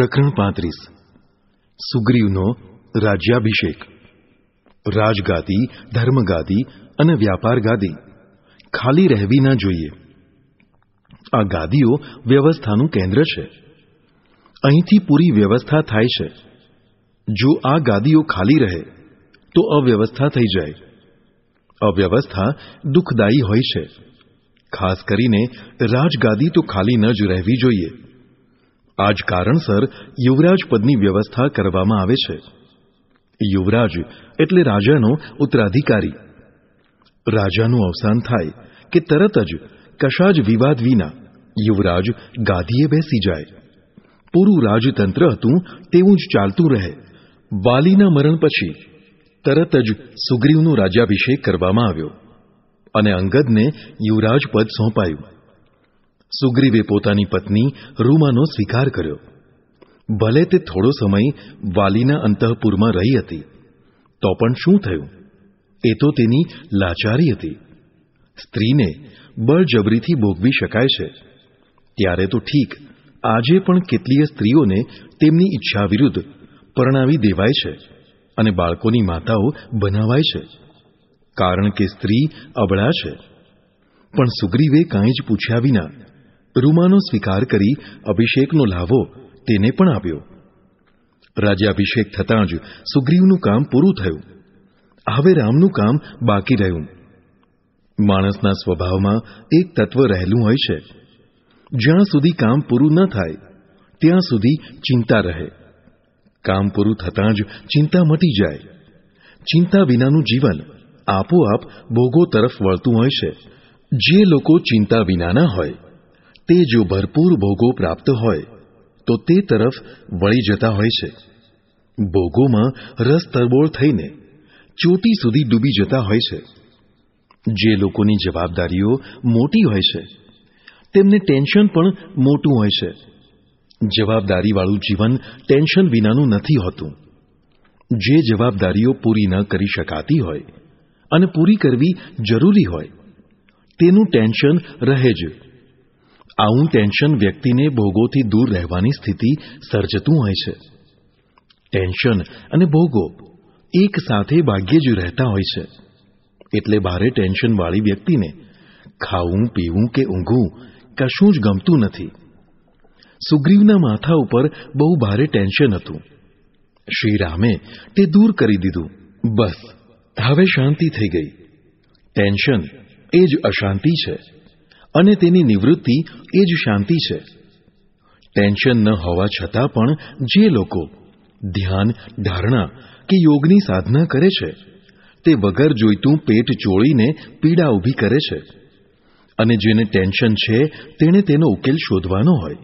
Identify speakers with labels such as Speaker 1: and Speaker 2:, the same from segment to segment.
Speaker 1: પ્રકરણ પાંત્રીસ. સુગ્રીવનો રાજ્યાભિષેક. રાજગાદી, ધર્મગાદી અને વ્યાપાર ગાદી ખાલી રહેવી ના જોઈએ. આ ગાદીઓ વ્યવસ્થાનું કેન્દ્ર છે. અહીંથી પૂરી વ્યવસ્થા થાય છે. જો આ ગાદીઓ ખાલી રહે, તો અવ્યવસ્થા થઈ જાય. અવ્યવસ્થા દુઃખદાયી હોય છે. ખાસ કરીને રાજગાદી તો ખાલી ન જ રહેવી જોઈએ. આ જ કારણસર યુવરાજ પદની વ્યવસ્થા કરવામાં આવે છે. યુવરાજ એટલે રાજાનો ઉત્તરાધિકારી. રાજાનું અવસાન થાય કે તરત જ કશા જ વિવાદ વિના યુવરાજ ગાદીએ બેસી જાય. પૂરું રાજતંત્ર હતું તેવું જ ચાલતું રહે. વાલીના મરણ પછી તરત જ સુગ્રીવનો રાજ્યાભિષેક કરવામાં આવ્યો અને અંગદને યુવરાજ પદ સોંપાયું. સુગ્રીવે પોતાની પત્ની રૂમાનો સ્વીકાર કર્યો. ભલે તે થોડો સમય વાલીના અંતઃપુરમાં રહી હતી, તો પણ શું થયું? એ તો તેની લાચારી હતી. સ્ત્રીને બળજબરીથી ભોગવી શકાય છે. ત્યારે તો ઠીક, આજે પણ કેટલીય સ્ત્રીઓને તેમની ઈચ્છા વિરુદ્ધ પરણાવી દેવાય છે અને બાળકોની માતાઓ બનાવાય છે. કારણ કે સ્ત્રી અબળા છે. પણ સુગ્રીવે કાંઈ જ પૂછ્યા વિના રૂમાનો સ્વીકાર કરી અભિષેકનો લાવો, તેને પણ આપ્યો. રાજ્યાભિષેક થતાં જ સુગ્રીવનું કામ પૂરું થયું. હવે રામનું કામ બાકી રહ્યું. માણસના સ્વભાવમાં એક તત્વ રહેલું હોય છે. જ્યાં સુધી કામ પૂરું ન થાય, ત્યાં સુધી ચિંતા રહે. કામ પૂરું થતાં જ ચિંતા મટી જાય. ચિંતા વિનાનું જીવન આપોઆપ ભોગો તરફ વળતું હોય છે. જે લોકો ચિંતા વિનાના હોય તે જો ભરપૂર ભોગો પ્રાપ્ત હોય, તો તે તરફ વળી જતા હોય છે. ભોગોમાં રસ તરબોળ થઈને ચોટી સુધી ડૂબી જતા હોય છે. જે લોકોની જવાબદારીઓ મોટી હોય છે, તેમને ટેન્શન પણ મોટું હોય છે. જવાબદારીવાળું જીવન ટેન્શન વિનાનું નથી હોતું. જે જવાબદારીઓ પૂરી ન કરી શકાતી હોય અને પૂરી કરવી જરૂરી હોય, તેનું ટેન્શન રહે જ. આવું ટેન્શન વ્યક્તિને ભોગોથી દૂર રહેવાની સ્થિતિ સર્જતું હોય છે. ટેન્શન અને ભોગો એક સાથે ભાગ્યે જ રહેતા હોય છે. એટલે ભારે ટેન્શનવાળી વ્યક્તિને ખાવું, પીવું કે ઊંઘવું કશું જ ગમતું નથી. સુગ્રીવના માથા ઉપર બહુ ભારે ટેન્શન હતું. શ્રી રામે તે દૂર કરી દીધું. બસ, હવે શાંતિ થઈ ગઈ. ટેન્શન એ જ અશાંતિ છે. અને તેની નિવૃત્તિ એ જ શાંતિ છે. ટેન્શન ન હોવા છતાં પણ જે લોકો ધ્યાન, ધારણા કે યોગની સાધના કરે છે, તે વગર જોઈતું પેટ ચોળીને પીડા ઊભી કરે છે. અને જેને ટેન્શન છે, તેણે તેનો ઉકેલ શોધવાનો હોય.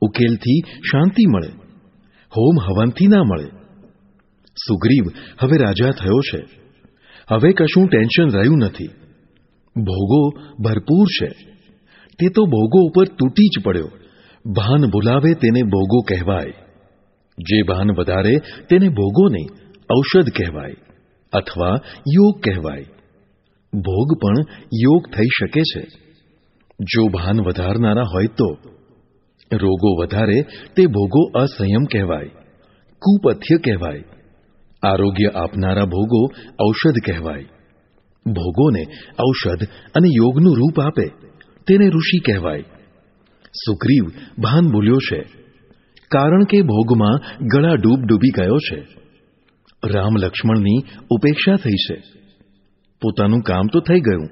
Speaker 1: ઉકેલથી શાંતિ મળે. હોમ હવનથી ના મળે. સુગ્રીવ હવે રાજા થયો છે. હવે કશું ટેન્શન રહ્યું નથી. ભોગો ભરપૂર છે. તે તો ભોગો ઉપર તૂટી જ પડ્યો. ભાન ભૂલાવે તેને ભોગો કહેવાય. જે ભાન વધારે તેને ભોગો નહીં ઔષધ કહેવાય અથવા યોગ કહેવાય. ભોગ પણ યોગ થઈ શકે છે. જો ભાન વધારનારા હોય તો. રોગો વધારે તે ભોગો અસંયમ કહેવાય. કુપથ્ય કહેવાય. આરોગ્ય આપનારા ભોગો ઔષધ કહેવાય. ભોગોને ઔષધ અને યોગનું રૂપ આપે. તેને ઋષિ કહેવાય. સુગ્રીવ ભાન ભૂલ્યો છે, કારણ કે ભોગમાં ગળા ડૂબ ડૂબી ગયો છે. રામ લક્ષ્મણની ઉપેક્ષા થઈ છે. પોતાનું કામ તો થઈ ગયું.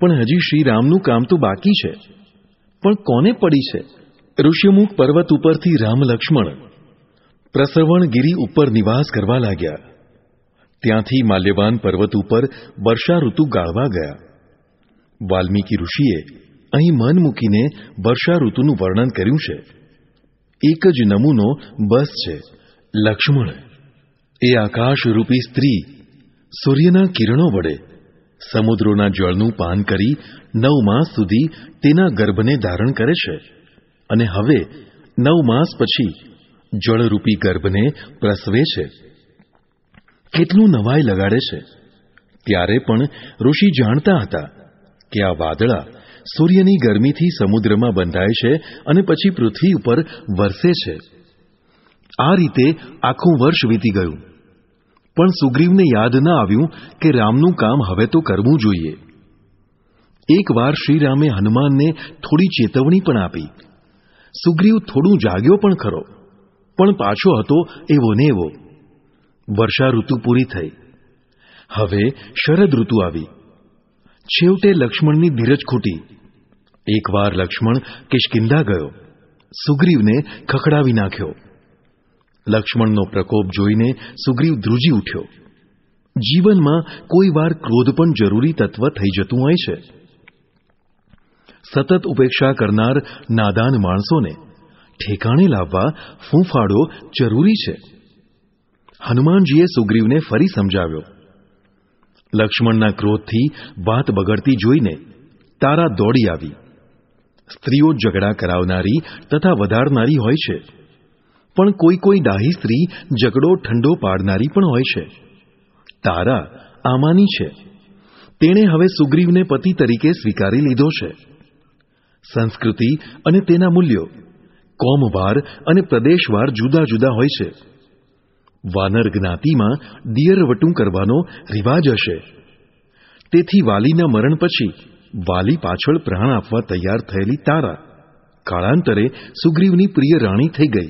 Speaker 1: પણ હજી શ્રી રામનું કામ તો બાકી છે. પણ કોને પડી છે? ઋષિમુખ પર્વત ઉપરથી રામ લક્ષ્મણ પ્રસવણગીરી ઉપર નિવાસ કરવા લાગ્યા. ત્યાંથી માલ્યવાન પર્વત ઉપર વર્ષા ઋતુ ગાળવા ગયા. વાલ્મીકી ઋષિએ અહીં મન મૂકીને વર્ષા ઋતુનું વર્ણન કર્યું છે. એક જ નમૂનો બસ છે, લક્ષ્મણ. એ આકાશરૂપી સ્ત્રી સૂર્યના કિરણો વડે સમુદ્રોના જળનું પાન કરી નવ માસ સુધી તેના ગર્ભને ધારણ કરે છે. અને હવે નવ માસ પછી જળરૂપી ગર્ભને પ્રસવે છે. કેટલું નવાઈ લગાડે છે. ત્યારે પણ ઋષિ જાણતા હતા કે આ વાદળા સૂર્યની ગરમીથી સમુદ્રમાં બંધાય છે અને પછી પૃથ્વી ઉપર વરસે છે. આ રીતે આખું વર્ષ વીતી ગયું. પણ સુગ્રીવને યાદ ન આવ્યું કે રામનું કામ હવે તો કરવું જોઈએ. એકવાર શ્રીરામે હનુમાનને થોડી ચેતવણી પણ આપી. સુગ્રીવ થોડું જાગ્યો પણ ખરો, પણ પાછો હતો એવો ને એવો. વર્ષા ઋતુ પૂરી થઈ. હવે શરદ ઋતુ આવી. છેવટે લક્ષ્મણની ધીરજ ખૂટી. એકવાર લક્ષ્મણ કિષ્કિંધા ગયો. સુગ્રીવને ખખડાવી નાખ્યો. લક્ષ્મણનો પ્રકોપ જોઈને સુગ્રીવ ધ્રુજી ઉઠ્યો. જીવનમાં કોઈ વાર ક્રોધ પણ જરૂરી તત્વ થઈ જતું હોય છે. સતત ઉપેક્ષા કરનાર નાદાન માણસોને ઠેકાણે લાવવા ફૂંફાડો જરૂરી છે. હનુમાનજીએ સુગ્રીવને ફરી સમજાવ્યો. લક્ષ્મણના ક્રોધથી વાત બગડતી જોઈને તારા દોડી આવી. સ્ત્રીઓ ઝઘડા કરાવનારી તથા વધારનારી હોય છે. પણ કોઈ કોઈ ડાહી સ્ત્રી ઝઘડો ઠંડો પાડનારી પણ હોય છે. તારા આમાની છે. તેણે હવે સુગ્રીવને પતિ તરીકે સ્વીકારી લીધો છે. સંસ્કૃતિ અને તેના મૂલ્યો કોમવાર અને પ્રદેશવાર જુદા જુદા હોય છે. વાનર જ્ઞાતિમાં દિયરવટું કરવાનો રિવાજ હશે. તેથી વાલીના મરણ પછી વાલી પાછળ પ્રાણ આપવા તૈયાર થયેલી તારા કાળાંતરે સુગ્રીવની પ્રિય રાણી થઈ ગઈ.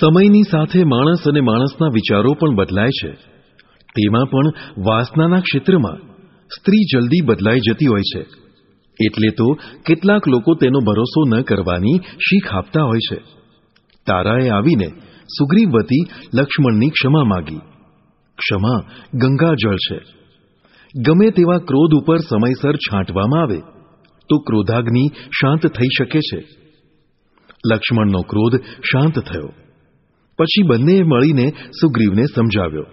Speaker 1: સમયની સાથે માણસ અને માણસના વિચારો પણ બદલાય છે. તેમાં પણ વાસનાના ક્ષેત્રમાં સ્ત્રી જલ્દી બદલાઈ જતી હોય છે. એટલે તો કેટલાક લોકો તેનો ભરોસો ન કરવાની શીખ આપતા હોય છે. તારાએ આવીને સુગ્રીવવતી લક્ષ્મણની ક્ષમા માગી. ક્ષમા ગંગાજળ છે. ગમે તેવા ક્રોધ ઉપર સમયસર છાંટવામાં આવે, તો ક્રોધાગ્નિ શાંત થઈ શકે છે. લક્ષ્મણનો ક્રોધ શાંત થયો. પછી બંનેએ મળીને સુગ્રીવને સમજાવ્યો.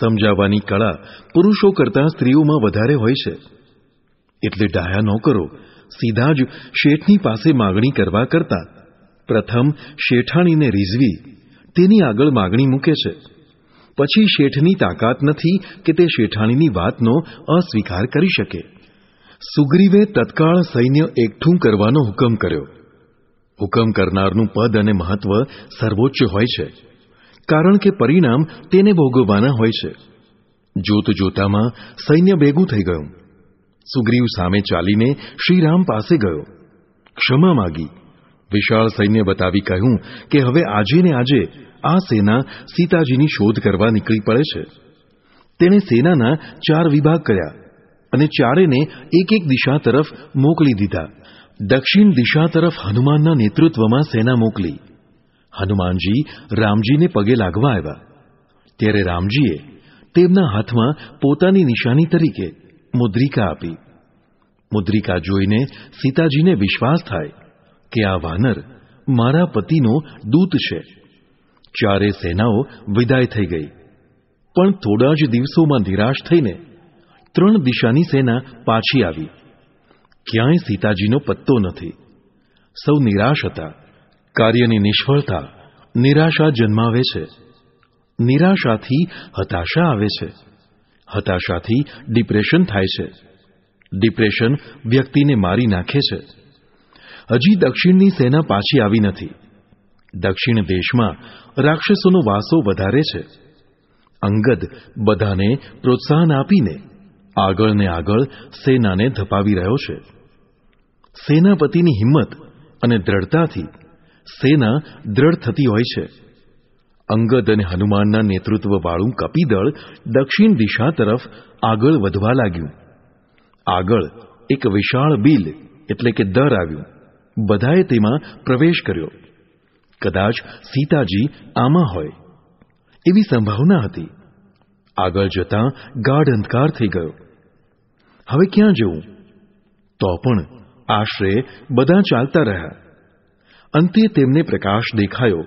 Speaker 1: સમજાવવાની કળા પુરુષો કરતાં સ્ત્રીઓમાં વધારે હોય છે. એટલે ડાયા ન કરો. સીધા જ શેઠની પાસે માગણી કરવા કરતા પ્રથમ શેઠાણીને રીઝવી, તેની આગળ માગણી મૂકે છે. પછી શેઠની તાકાત નથી કે તે શેઠાણીની વાતનો અસ્વીકાર કરી શકે. સુગ્રીવે તત્કાળ સૈન્ય એકઠું કરવાનો હુકમ કર્યો. હુકમ કરનારનું પદ અને મહત્વ સર્વોચ્ચ હોય છે, કારણ કે પરિણામ તેને ભોગવવાના હોય છે. જોત જોતામાં સૈન્ય ભેગું થઈ ગયું. સુગ્રીવ સામે ચાલીને શ્રીરામ પાસે ગયો. ક્ષમા માગી. વિશાળ સૈન્ય બતાવી કહ્યું કે હવે આજે ને આજે આ સેના સીતાજીની શોધ કરવા નીકળી પડે છે. તેણે સેનાના ચાર વિભાગ કર્યા અને ચારેને એક એક દિશા તરફ મોકલી દીધા. દક્ષિણ દિશા તરફ હનુમાનના નેતૃત્વમાં સેના મોકલી. હનુમાનજી રામજીને પગે લાગવા આવ્યા. ત્યારે રામજીએ તેમના હાથમાં પોતાની નિશાની તરીકે મુદ્રિકા આપી. મુદ્રિકા જોઈને સીતાજીને વિશ્વાસ થાય કે આ વાનર મારા પતિનો દૂત છે. ચારે સેનાઓ વિદાય થઈ ગઈ. પણ થોડા જ દિવસોમાં નિરાશ થઈને ત્રણ દિશાની સેના પાછી આવી. ક્યાંય સીતાજીનો પત્તો નથી. સૌ નિરાશ હતા. કાર્યની નિષ્ફળતા નિરાશા જન્માવે છે. નિરાશાથી હતાશા આવે છે. હતાશાથી ડિપ્રેશન થાય છે. ડિપ્રેશન વ્યક્તિને મારી નાખે છે. હજી દક્ષિણની સેના પાછી આવી નથી. દક્ષિણ દેશમાં રાક્ષસોનો વાસો વધારે છે. અંગદ બધાને પ્રોત્સાહન આપીને આગળ ને આગળ સેનાને ધપાવી રહ્યો છે. સેનાપતિની હિંમત અને દ્રઢતાથી સેના દ્રઢ થતી હોય છે. અંગદ અને હનુમાનના નેતૃત્વવાળું કપીદળ દક્ષિણ દિશા તરફ આગળ વધવા લાગ્યું. આગળ એક વિશાળ બિલ, એટલે કે દર આવ્યું. બધાએ તેમાં પ્રવેશ કર્યો. કદાચ સીતાજી આમાં હોય. એવી સંભાવના હતી. આગળ જતાં ગાઢ અંધકાર થઈ ગયો. હવે ક્યાં જવું? તો પણ આશરે બધા ચાલતા રહ્યા. અંતે તેમને પ્રકાશ દેખાયો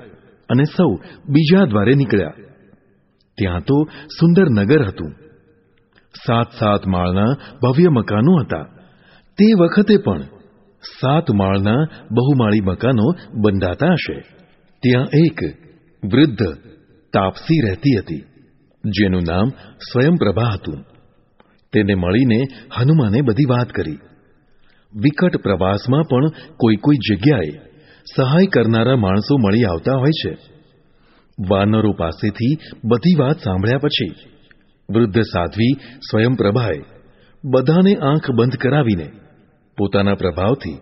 Speaker 1: અને સૌ બીજા દ્વારે નીકળ્યા. ત્યાં તો સુંદર નગર હતું. સાત સાત માળના ભવ્ય મકાનો હતા. તે વખતે પણ સાત માળના બહુમાળી મકાનો બંધાતા હશે. ત્યાં એક વૃદ્ધ તાપસી રહેતી હતી, જેનું નામ સ્વયંપ્રભા હતું. તેને મળીને હનુમાને બધી વાત કરી. વિકટ પ્રવાસમાં પણ કોઈ કોઈ જગ્યાએ સહાય કરનારા માણસો મળી આવતા હોય છે. વાનરો પાસેથી બધી વાત સાંભળ્યા પછી વૃદ્ધ સાધ્વી સ્વયંપ્રભાએ બધાને આંખ બંધ કરાવીને પોતાના પ્રભાવથી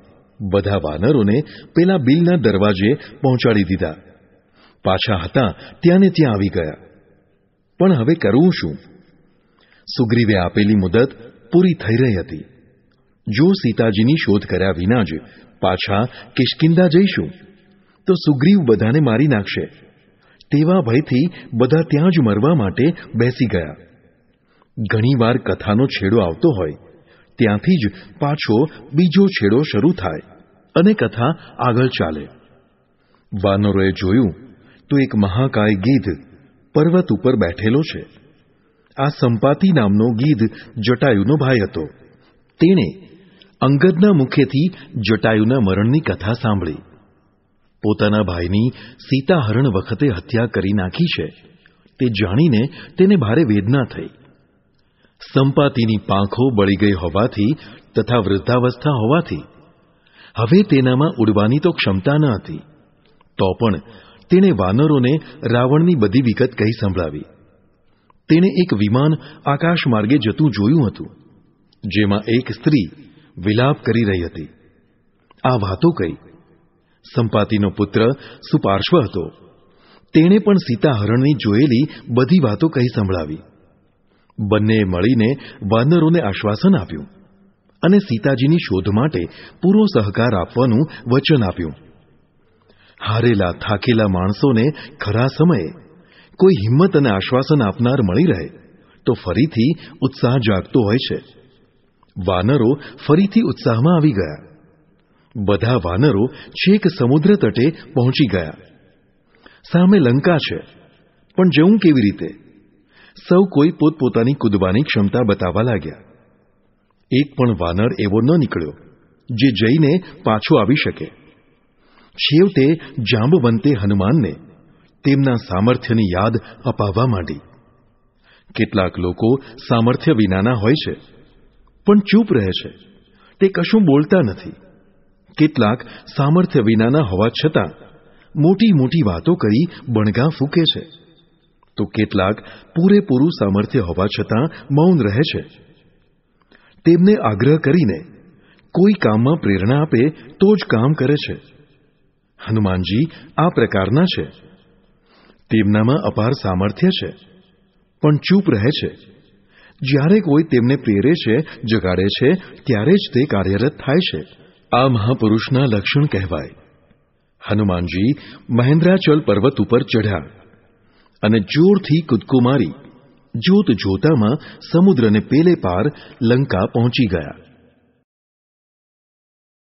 Speaker 1: બધા વાનરોને પેલા બિલના દરવાજે પહોંચાડી દીધા. પાછા હતા ત્યાં ને ત્યાં આવી ગયા. પણ હવે કરવું શું? સુગ્રીવે આપેલી મુદત પૂરી થઈ રહી હતી. જો સીતાજીની શોધ કર્યા વિના જ પાછા કિષ્કિંદા જઈશું, તો સુગ્રીવ બધાને મારી નાખશે. તેવા ભયથી બધા ત્યાં જ મરવા માટે બેસી ગયા. ઘણીવાર કથાનો છેડો આવતો હોય ત્યાંથી જ પાછો બીજો છેડો શરૂ થાય અને કથા આગળ ચાલે. વાનરોએ જોયું, તો એક મહાકાય ગીધ પર્વત ઉપર બેઠેલો છે. આ સંપાતી નામનો ગીધ જટાયુનો ભાઈ હતો. તેણે અંગદના મુખેથી જટાયુના મરણની કથા સાંભળી. પોતાના ભાઈની સીતાહરણ વખતે હત્યા કરી નાખી છે. તે જાણીને તેને ભારે વેદના થઈ. સંપાતીની પાંખો બળી ગઈ હોવાથી તથા વૃદ્ધાવસ્થા હોવાથી. હવે તેનામાં ઉડવાની તો ક્ષમતા ન હતી. તો પણ તેણે વાનરોને રાવણની બધી વિગત કહી સંભળાવી. તેણે એક વિમાન આકાશ માર્ગે જતું જોયું હતું, જેમાં એક સ્ત્રી વિલાપ કરી રહી હતી. આ વાતો કહી. સંપાતિનો પુત્ર સુપાર્શ્વ હતો. તેણે પણ સીતાહરણની જોયેલી બધી વાતો કહી સંભળાવી. બંને મળીને વાનરોને આશ્વાસન આપ્યું અને સીતાજીની શોધ માટે પૂરો સહકાર આપવાનું વચન આપ્યું. હારેલા થાકેલા માણસોને ખરા સમયે કોઈ હિંમત અને આશ્વાસન આપનાર મળી રહે તો ફરીથી ઉત્સાહ જાગતો હોય છે. વાનરો ફરીથી ઉત્સાહમાં આવી ગયા. બધા વાનરો છેક સમુદ્ર તટે પહોંચી ગયા. સામે લંકા છે, પણ જવું કેવી રીતે? સૌ કોઈ પોતપોતાની કૂદવાની ક્ષમતા બતાવવા લાગ્યા. એક પણ વાનર એવો ન નીકળ્યો, જે જઈને પાછો આવી શકે. છેવટે જાંબવંતે હનુમાનને તેમના સામર્થ્યની યાદ અપાવવા માંડી. કેટલાક લોકો સામર્થ્ય વિનાના હોય છે, પણ ચૂપ રહે છે. તે કશું બોલતા નથી. કેટલાક સામર્થ્ય વિનાના હોવા છતાં મોટી મોટી વાતો કરી બણગા ફૂકે છે. તો કેટલાક પૂરેપૂરું સામર્થ્ય હોવા છતાં મૌન રહે છે. તેમને આગ્રહ કરીને કોઈ કામમાં પ્રેરણા આપે તો જ કામ કરે છે. હનુમાનજી આ પ્રકારના છે. તેમનામાં અપાર સામર્થ્ય છે, પણ ચૂપ રહે છે. જ્યારે કોઈ તેમને પ્રેરે છે, જગાડે છે, ત્યારે જ તે કાર્યરત થાય છે. આ મહાપુરુષના લક્ષણ કહેવાય. હનુમાનજી મહેન્દ્રાચલ પર્વત ઉપર ચઢ્યા. અને જોરથી કૂદકો મારી જોત જોતામાં સમુદ્રને પેલે પાર લંકા પહોંચી ગયા.